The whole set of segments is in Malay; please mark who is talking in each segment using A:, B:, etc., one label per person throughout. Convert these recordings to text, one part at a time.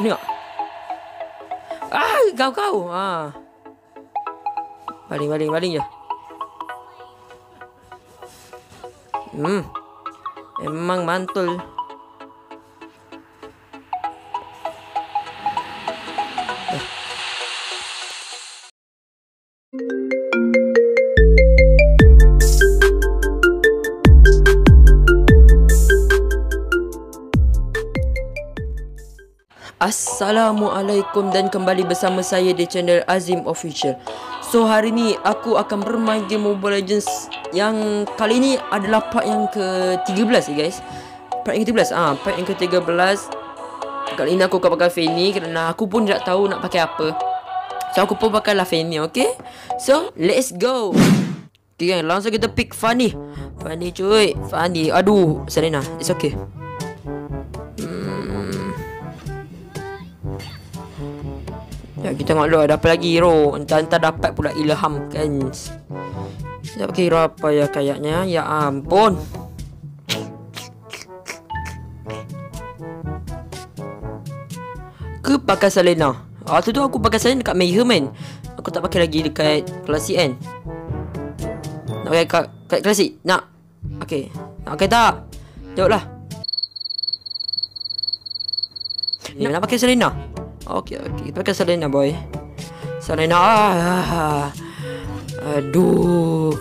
A: Kena? Ah, kau kau. Ah. Baling baling baling je. Hmm. Memang mantul. Assalamualaikum dan kembali bersama saya di channel Azim Official. So hari ni aku akan bermain game Mobile Legends yang kali ni adalah part yang ke-13 ya guys. Part yang ke-13. Ah, part yang ke-13. Kali ni aku akan pakai Fanny kerana aku pun tak tahu nak pakai apa. So aku pun pakai lah Fanny, okay? So, let's go. Okay, langsung kita pick Fanny. Fanny cuy, Fanny. Aduh, Serena, it's okay. Ya kita tengok dulu ada apa lagi hero Entah-entah dapat pula ilham kan? Kita pakai apa ya kayaknya? Ya ampun. Ke pakai Selena Waktu tu aku pakai Selena dekat Mayhem kan? Aku tak pakai lagi dekat klasik kan? Nak pakai kat, kat klasik? Nak. Okay Nak pakai tak? Jawab lah Nak, nak pakai Selena Okey okey. Pakai Selena boy. Selena. Ah. Aduh.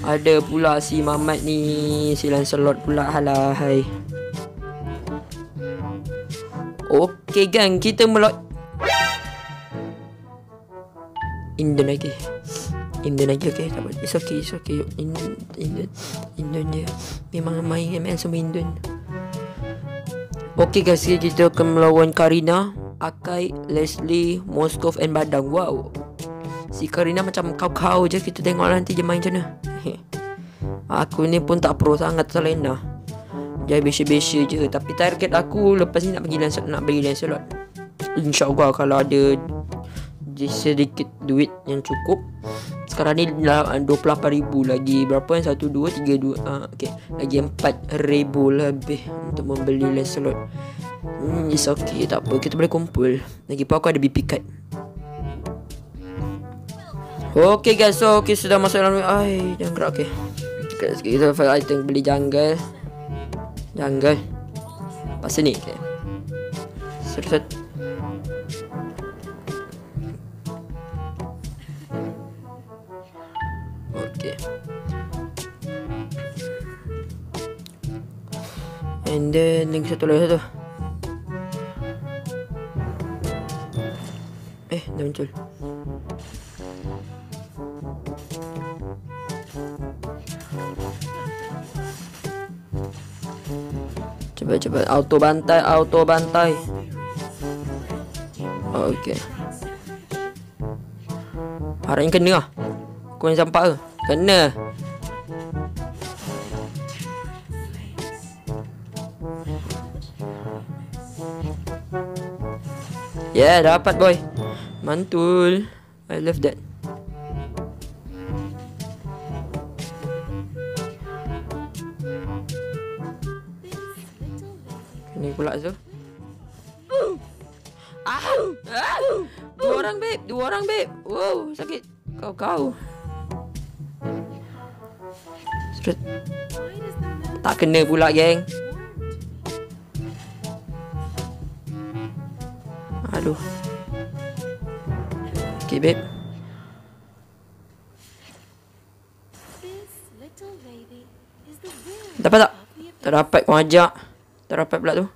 A: Ada pula si Mamat ni silan slot pula halai. Okey gang, kita melot Indon lagi. Indon lagi okey. Tak apa. It's okay, it's okay. Indon Indon Indon dia. Memang main ML semua Indon. Okey guys, kita akan melawan Karina. Akai, Leslie, Moskov and Badang. Wow. Si Karina macam kau-kau je. Kita tengok nanti dia main macam mana. aku ni pun tak pro sangat Selena. Dia biasa-biasa je. Tapi target aku lepas ni nak pergi Lancelot. Nak bagi Lancelot. InsyaAllah kalau ada sedikit duit yang cukup. Sekarang ni RM28,000 lagi. Berapa yang? 1, 2, 3, 2. Uh, okay. Lagi RM4,000 lebih untuk membeli Lancelot. Hmm, it's okay, tak apa. Kita boleh kumpul. Lagi pun aku ada BP card. Okay guys, so okay, sudah masuk dalam Ay, jangan gerak, okay Guys, kita file item beli jungle Jungle Pas ni, okay. Set, set. Okay. And then, lagi satu lagi satu Eh, dah muncul. Cepat cepat auto bantai, auto bantai. Oh, okey. Hari ini kena. Kau yang sampak ke? Kena. Yeah, dapat boy. Mantul. I love that. Ni pula tu. Dua orang babe, dua orang babe. Wow, sakit. Kau kau. Tak kena pula, geng. Aduh. Babe. Dapat tak? Tak dapat kau ajak. Tak dapat pula tu.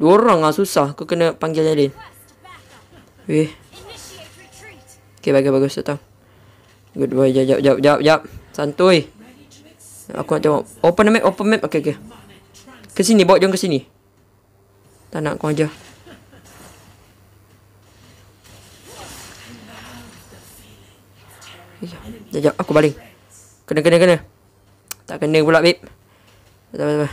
A: Dua orang lah susah. Kau kena panggil Jalin. Weh. Okay, bagus-bagus. Datang. Good boy. Jap, jap, jap, jap. Santuy. Aku nak tengok. Open map, open map. Okay, okay. Ke sini, bawa jom ke sini. Tak nak kau ajar. Sekejap, aku baling. Kena, kena, kena. Tak kena pula, babe. Tak, tak.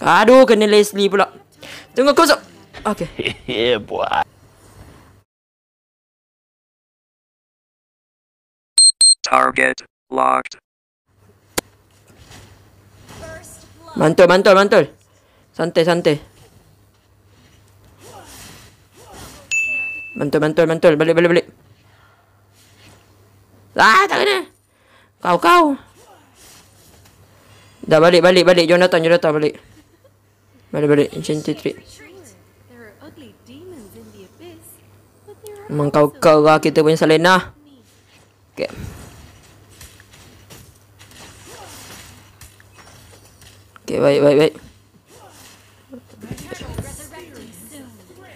A: Aduh, kena Leslie pula. Tunggu kosong. Okay. yeah, boy.
B: Target locked.
A: Mantul, mantul, mantul. Santai, santai. Mantul, mantul, mantul. Balik, balik, balik. Ah, tak kena. Kau, kau. Dah balik, balik, balik. Jom datang, jom datang, balik. Balik, balik. Enchanted tree. Memang kau kau lah kita punya Salena. Okay. Okay, baik, baik, baik.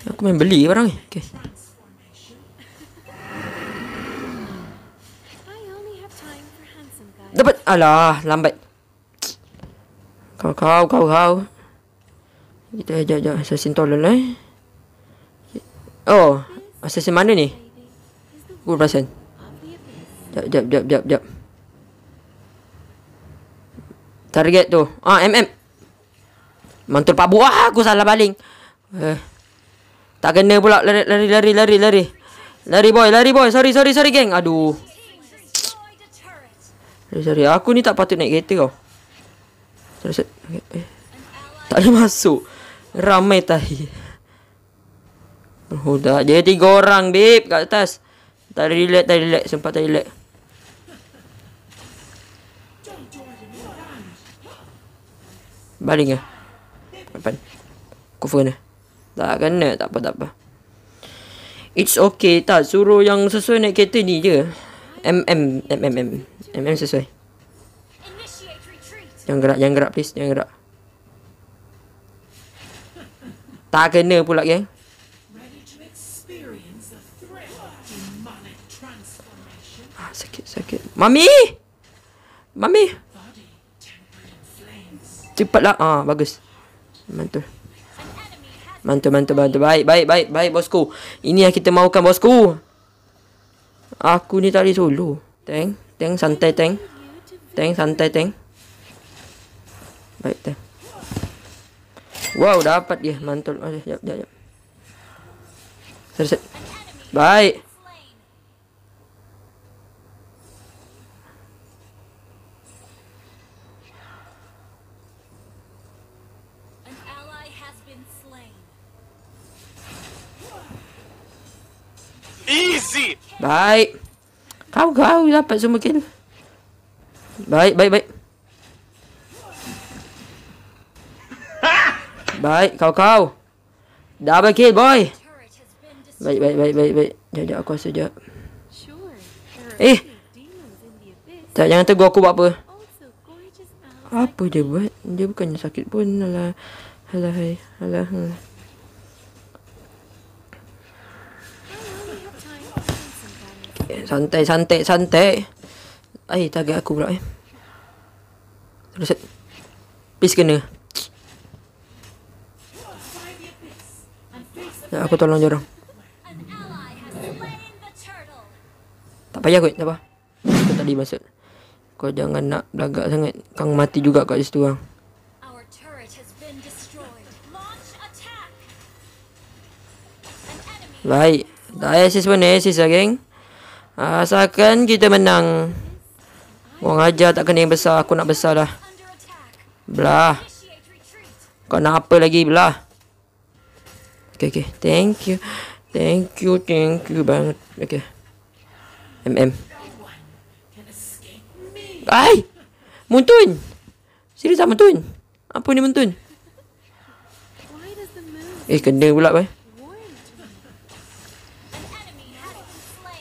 A: Aku main beli barang ni. Okay. Dapat. Alah, lambat. Kau, kau, kau, kau. Kita ajak, ajak. Assassin tolong lah eh. Oh, assassin mana ni? Gue perasan. Jap, jap, jap, jap, jap. Target tu. Ah, MM. Mantul pak buah aku salah baling. Eh. Tak kena pula lari lari lari lari lari. Lari boy, lari boy. Sorry, sorry, sorry geng. Aduh. Sorry, sorry. Aku ni tak patut naik kereta kau. Sorry, sorry. Eh. Tak boleh masuk. Ramai tahi. Oh, dah. Dia tiga orang, babe. Kat atas. Tak relax, tak relax. Sempat tak relax. Baling ke? Depan. Cover kena. Tak kena. Tak apa, tak apa. It's okay. Tak, suruh yang sesuai naik kereta ni je. M, M, M, M, M. M, M sesuai. Jangan gerak, jangan gerak please. Jangan gerak. Tak kena pula, geng. Ah, sakit, sakit. Mami! Mami! Cepatlah. Ah, bagus. Mantul. Mantul, mantul, mantul. Baik, baik, baik, baik, bosku. Ini yang kita mahukan, bosku. Aku ni tadi solo. Teng, teng, santai, teng. Teng, santai, teng. Baik, teng. Wow, dapat dia. Mantul. Oh, jap, jap, jap. Set, set. Baik.
B: Easy.
A: Baik. Kau kau dapat semua kill. Baik, baik, baik. Baik, kau kau. Double kill, boy. Baik, baik, baik, baik, baik. Jap, jap, aku rasa jap. Eh. Tak, jangan tegur aku buat apa. Apa dia buat? Dia bukannya sakit pun. Alah. Alah, hai. Alah. Hmm. Santai, santai, santai. Ay, target aku pula eh. Terus. Please kena. Ya, aku tolong je orang. Tak payah kot, tak apa. Aku tadi masuk. Kau jangan nak belagak sangat. Kang mati juga kat situ orang. Baik. Dah assist pun assist lah geng. Asalkan kita menang. Orang ajar tak kena yang besar. Aku nak besar dah. Belah. Kau nak apa lagi? Belah. Okay, okay. Thank you. Thank you, thank you banget. Okay. MM. Ay! Muntun! Serius tak muntun? Apa ni muntun? Eh, kena pula, eh.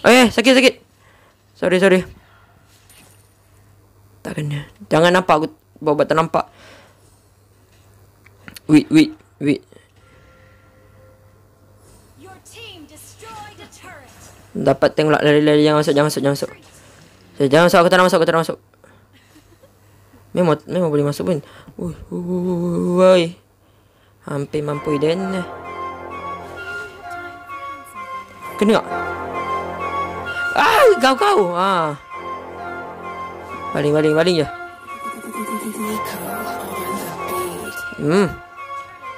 A: Eh, sakit sakit. Sorry sorry. Tak kena. Jangan nampak aku buat tak nampak. Wait, wait, wait. Dapat tengok lari-lari jangan masuk, jangan masuk, jangan masuk. Eh, jangan masuk, aku tak nak masuk, aku tak nak masuk. Memang, memang boleh masuk pun. Ui, ui, Hampir mampu dan. Kena tak? Ah, kau kau. Ha. Baling baling baling je. Hmm.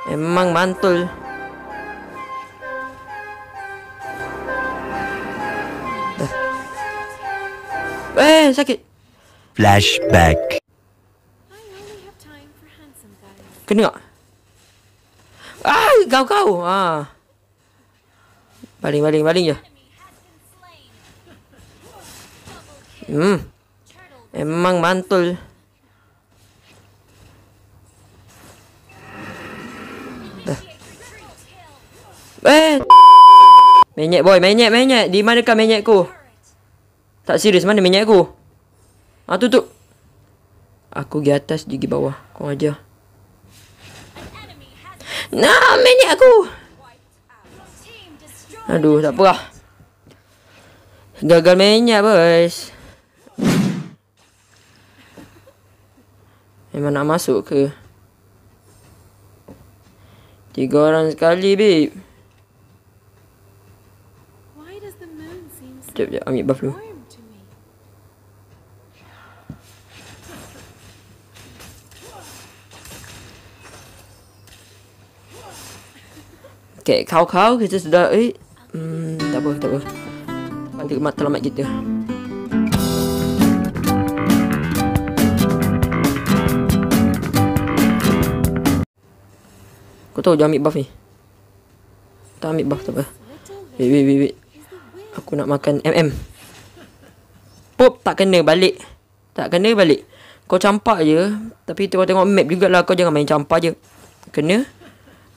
A: Memang mantul. Eh, sakit.
B: Flashback.
A: Kena tak? Ah, kau kau. Ah. Baling baling baling je. Hmm. Memang mantul. Dah. Eh. Menyek boy, menyek menyek. Di manakah menyekku? Tak serius mana menyekku? Ah tu tu. Aku pergi atas, dia pergi bawah. Kau ajar. Nah, menyek aku. Aduh, tak apa lah. Gagal menyek, boys. Memang nak masuk ke? Tiga orang sekali, babe. Sekejap, sekejap. Ambil buff dulu. Okay, kau-kau kita sudah... Eh, hmm, tak apa, tak apa. Nanti mat kita. Kau tahu jangan ambil buff ni. Tak ambil buff, tak apa. Wait, wait, wait, wait. Aku nak makan MM. Pop tak kena balik. Tak kena balik. Kau campak je. Tapi tengok tengok map jugalah. Kau jangan main campak je. Kena.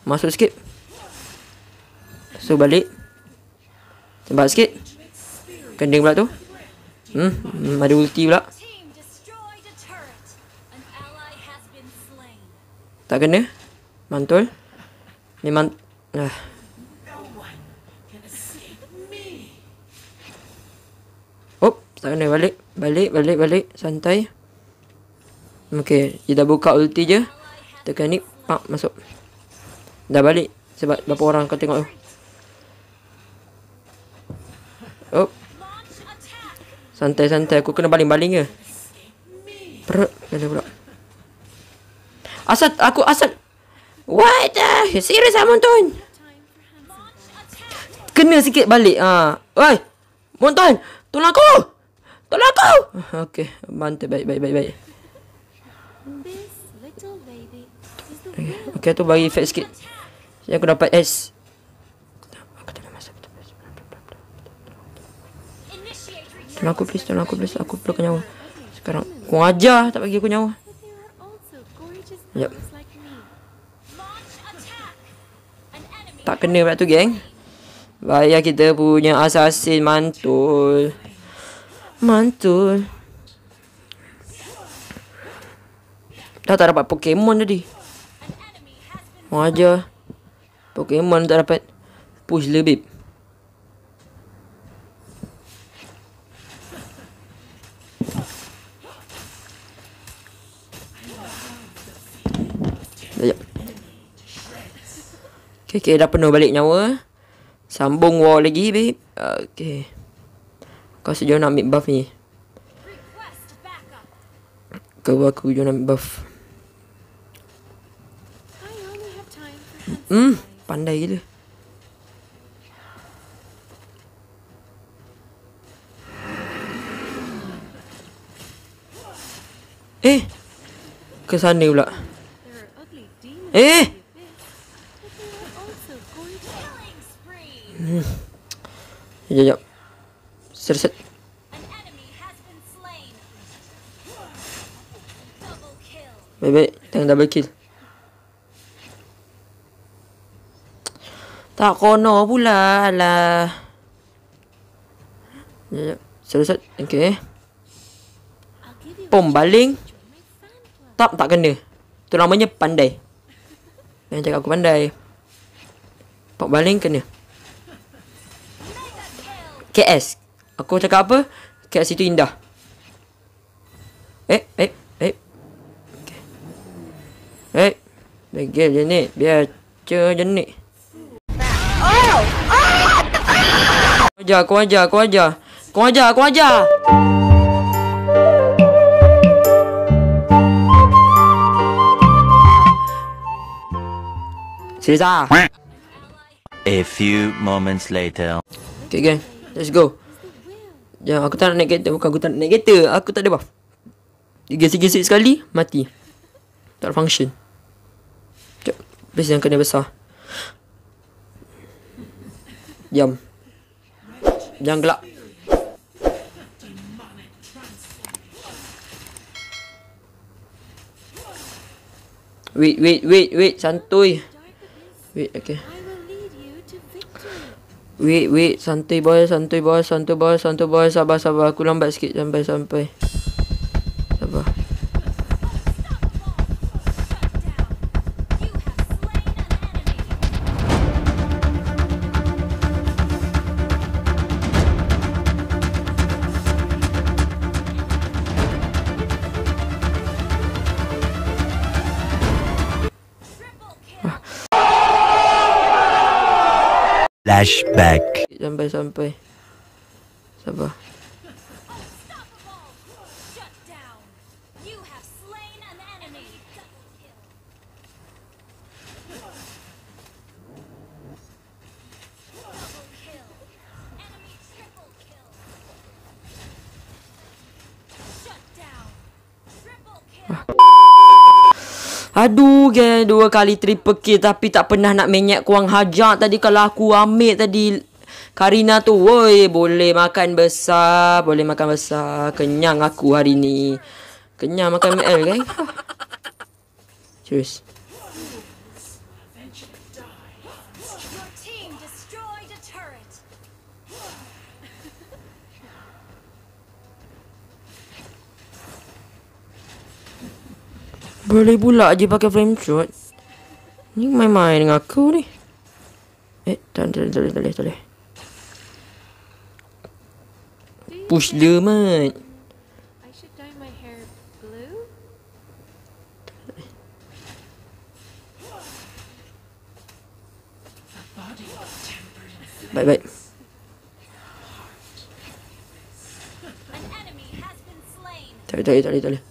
A: Masuk sikit. So balik. Tembak sikit. Kending pula tu. Hmm, hmm ada ulti pula. Tak kena. Mantul. Ni man... Oh, tak kena balik. Balik, balik, balik. Santai. Okay, kita buka ulti je. Tekan ni, pak, masuk. Dah balik. Sebab berapa orang kau tengok tu. Oh,
C: Launch attack.
A: santai-santai. Aku kena baling-baling je. Perut. Kena pula. Asal, aku asal. What the? Serius ah, Monton?
C: Launch attack.
A: Kena sikit balik. Ah, Oi! Monton! Tolong aku! Tolong aku! Okay, bantu baik, baik, baik, baik.
D: Will.
A: Okay, tu bagi effect sikit. Jadi aku dapat S. Tolong aku please, tolong aku please. Aku perlukan nyawa. Sekarang, kau ajar tak bagi aku nyawa.
D: But
A: Tak kena pula tu, geng. Bahaya kita punya assassin mantul. Mantul. Dah tak dapat Pokemon tadi. Aja. Pokemon tak dapat. Push lebih. Sekejap. Okay, okay, dah penuh balik nyawa. Sambung war lagi, babe. Okay. Kau sejauh nak ambil buff ni. Kau aku jom nak ambil buff. Hmm, pandai gila. Eh, ke sana pula. Eh, sekejap, sekejap.
C: An enemy has been slain. Double kill.
A: Tak kono pula, alah. Sekejap, serset. Okay.
D: I'll give you
A: Pom baling. Tak, tak kena. Tu namanya pandai. Yang cakap aku pandai. Pak baling kena. KS. Aku cakap apa? KS itu indah. Eh, eh, eh. Okay. Eh. Bagi je ni. Biar je je ni. Kau ajar, kau ajar, kau ajar. Kau ajar, kau ajar. Ah.
E: A few moments later.
A: Okay, gang. Let's go. Jangan, aku tak nak naik kereta. Bukan aku tak nak naik kereta. Aku tak ada buff. Gesek-gesek sekali, mati. Tak ada function. Please yang kena besar. Diam. Jangan gelak. Wait, wait, wait, wait. Santuy. Wait, okay. Wait, wait. Santuy boy, santuy boy, santuy boy, santuy boy. Sabar, sabar. Aku lambat sikit sampai
E: Flashback.
A: Sampai Aduh geng Dua kali triple kill Tapi tak pernah nak menyek Kuang hajar tadi. Kalau aku ambil tadi Karina tu Woi Boleh makan besar Boleh makan besar. Kenyang aku hari ni. Kenyang makan ML geng. Serius Boleh pula je pakai frame shot Ni main-main dengan aku ni. Eh tak tak tak boleh tak boleh tak boleh Push dia mat.
D: Blue.
A: Baik baik. Tak boleh tak boleh tak boleh,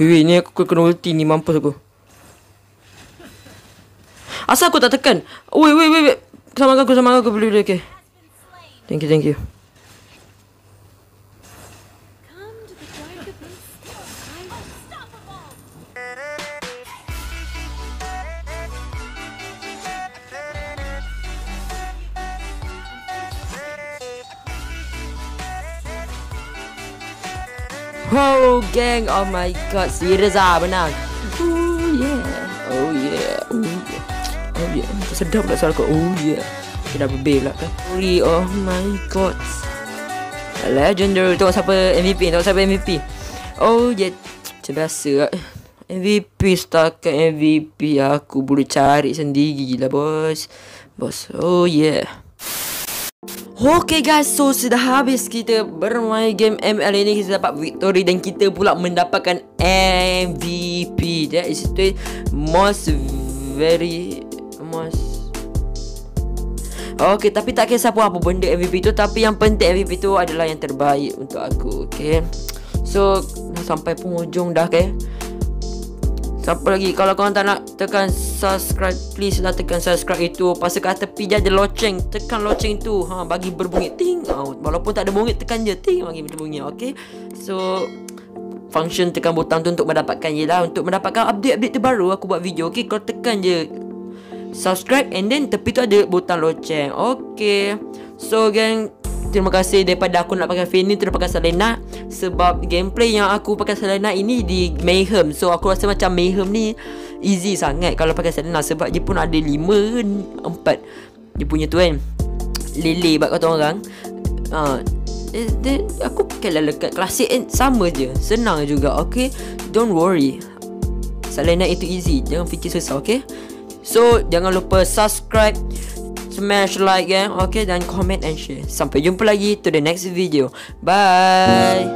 A: Weh, ni aku kena ulti ni mampus aku. Asal aku tak tekan? Weh weh weh Sama aku sama aku boleh boleh okay. Thank you thank you gang. Oh my god. Serius ah menang Oh yeah. Oh yeah. Oh yeah. Oh yeah. Sedap pula suara aku Oh yeah. Kita dah berbel pula kan? Sorry Oh my god. Legendary Tengok siapa MVP Tengok siapa MVP Oh yeah. Macam biasa MVP setakat MVP Aku boleh cari sendiri lah bos. Bos Oh yeah Okay guys, so sudah habis kita bermain game ML ini Kita dapat victory dan kita pula mendapatkan MVP That is the most very most. Okay, tapi tak kisah pun apa benda MVP tu. Tapi yang penting MVP tu adalah yang terbaik untuk aku Okay So, sampai penghujung dah okay Siapa lagi? Kalau korang tak nak tekan subscribe Please lah tekan subscribe itu. Pasal kat tepi je ada loceng. Tekan loceng tu. Ha, Bagi berbunyi. Ting. Ha, Walaupun tak ada bunyi Tekan je. Ting Bagi berbunyi Okay So Function tekan butang tu Untuk mendapatkan je lah. Untuk mendapatkan update-update terbaru Aku buat video Okay Kau tekan je Subscribe And then tepi tu ada butang loceng. Okay So gang Terima kasih daripada aku nak pakai Fanny tu nak pakai Selena. Sebab gameplay yang aku pakai Selena ini di Mayhem. So aku rasa macam Mayhem ni easy sangat kalau pakai Selena. Sebab dia pun ada 5 ke 4 Dia punya tu kan Lele buat kata orang. Eh, dia, Aku pakai dekat klasik kan Sama je. Senang juga okay? Don't worry. Selena itu easy. Jangan fikir susah okay? So jangan lupa subscribe smash like ya. okay dan comment and share. Sampai jumpa lagi to the next video. Bye.